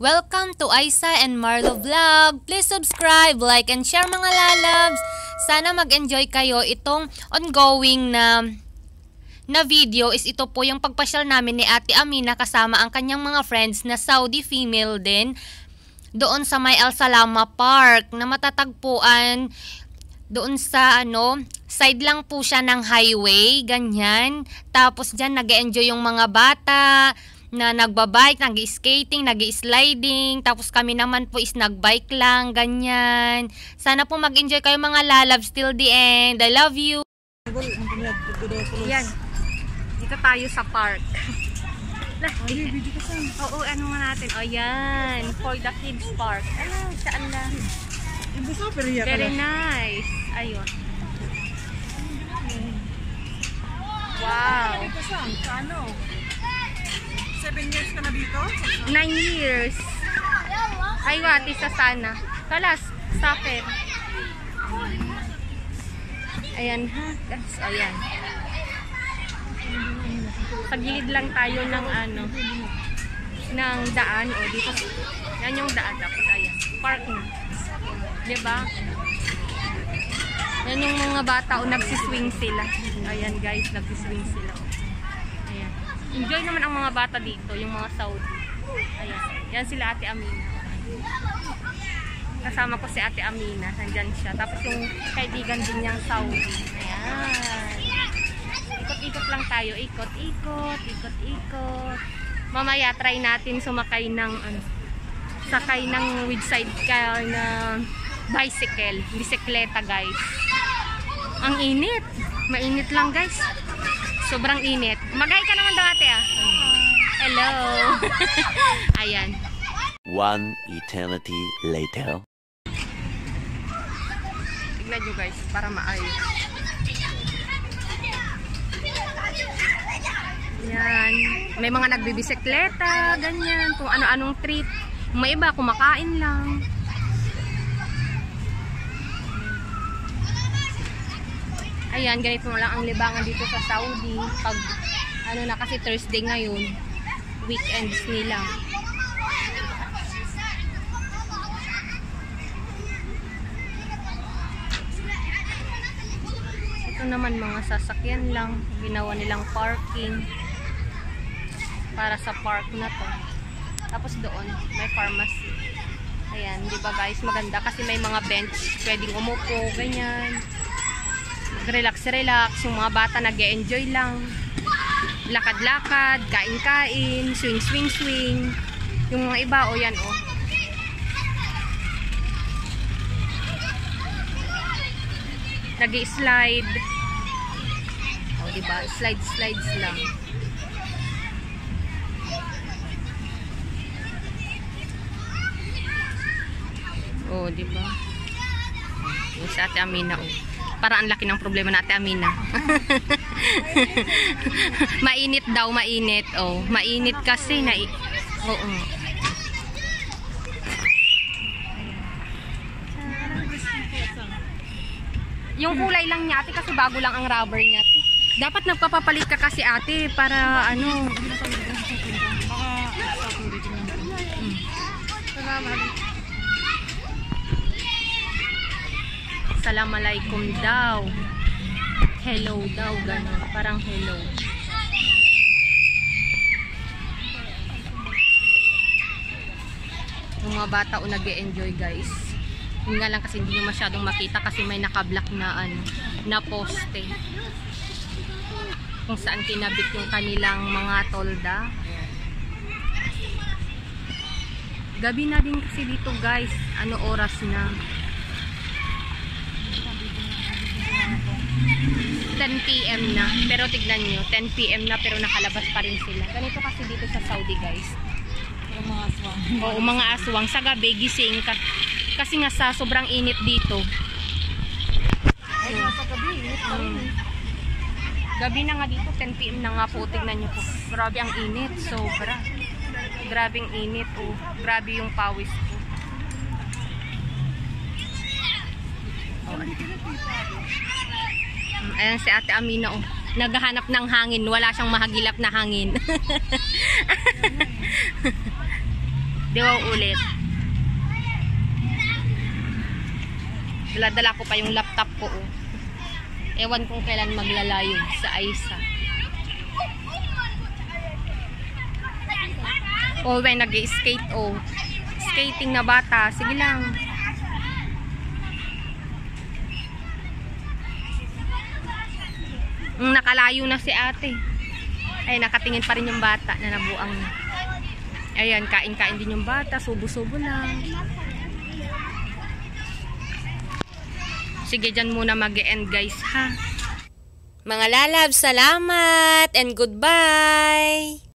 Welcome to Isa and Marlo Vlog. Please subscribe, like, and share mga lalabs. Sana mag-enjoy kayo itong ongoing na na video is ito po yung pagpasyal namin ni Ate Amina kasama ang kanyang mga friends na Saudi female din doon sa may Al Salama Park na matatagpuan doon sa ano, side lang po siya ng highway, ganyan. Tapos dyan nag enjoy yung mga bata, na nagbabike, nag-skating, nag-sliding, tapos kami naman po is nagbike lang, ganyan. Sana po mag-enjoy kayo mga lalabs till the end. I love you! Yan. Dito tayo sa park. Oo, ano nga natin? O, yan. For the kids park. Ano, saan lang? Very nice. Ayun. Wow. Ano? Seven years ka na dito? Nine years. Ay, wati sa sana. Kalas, soccer. Ayan ha. Ayan. Sa gilid lang tayo ng ano, ng daan. O, dito. Yan yung daan. Tapos, ayan. Park na. Diba? Yan yung mga bata. O, nagsiswing sila. Ayan guys, nagsiswing sila. Enjoy naman ang mga bata dito, yung mga Saudi. Ayan. Yan sila Ate Amina. Kasama ko si Ate Amina. Nandyan siya. Tapos yung kaibigan din niyang Saudi. Ayan. Ikot-ikot lang tayo. Ikot, ikot, ikot, ikot. Mamaya try natin sumakay ng ano, sakay ng with sidecar na bicycle. Bisikleta guys. Ang init. Mainit lang guys. Sobrang init. Magay ka naman daw ate ah. Hello. Ayan. One eternity later. Tignan nyo guys, para maayos. Yan. May mga nagbibisikleta, ganyan. Kung ano-anong treat. May iba, kumakain lang. Ayan, ganito lang ang libangan dito sa Saudi. Pag, ano na, kasi Thursday ngayon, weekends nila. Ito naman mga sasakyan lang. Ginawa nilang parking para sa park na to. Tapos doon, may pharmacy. Ayan, di ba guys? Maganda kasi may mga bench. Pwedeng umupo, ganyan. Relax-relax. Yung mga bata nag enjoy lang. Lakad-lakad, kain-kain, swing-swing-swing. Yung mga iba, o oh, yan, o. Oh. Nag-slide. O, oh, diba? Slide-slides lang. Oh, di ba? Yung sa Ate Amina, oh. Para ang laki ng problema na Ate Amina. mainit daw, mainit. Oh, mainit kasi na Oo. Oh, oh. Yung kulay lang niya ate kasi bago lang ang rubber niya ate. Dapat nagpapapalit ka kasi ate para ano. Hmm. Salamat. Assalamualaikum daw. Hello daw, gano'n. Parang hello. Yung mga bata o nag -e enjoy guys. Yun nga lang kasi hindi nyo masyadong makita kasi may nakablock na ano, na poste. Kung saan kinabit yung kanilang mga tolda. Gabi na din kasi dito guys. Ano oras na? 10pm na. Pero tignan nyo, 10pm na pero nakalabas pa rin sila. Ganito kasi dito sa Saudi guys. Yung mga aswang. Oo, mga aswang. Sa gabi, gising ka. Kasi nga sa sobrang init dito. Ay, nasa gabi, init pa rin. Gabi na nga dito, 10pm na nga po. Tignan nyo po. Grabe ang init. Sobra. Grabe ang init. Oh. Grabe yung pawis ko. Oh. Ayan si Ate Amina oh. Naghahanap ng hangin. Wala siyang mahagilap na hangin. Diwaw ulit. Dala-dala ko pa yung laptop ko. Oh. Ewan kung kailan maglalayo sa Aisa. Oh, when nag-skate oh. Skating na bata. Sige lang. Nakalayo na si ate. Ay, nakatingin pa rin yung bata na nabuang. Ayan, kain-kain din yung bata. Subo-subo lang. Sige, dyan muna mag-end guys, ha? Mga lalab, salamat and goodbye!